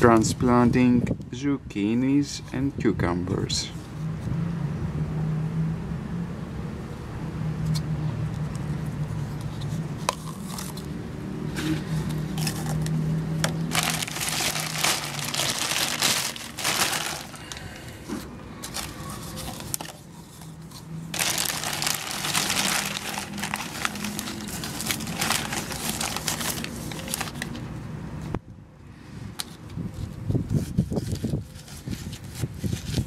transplanting zucchinis and cucumbers.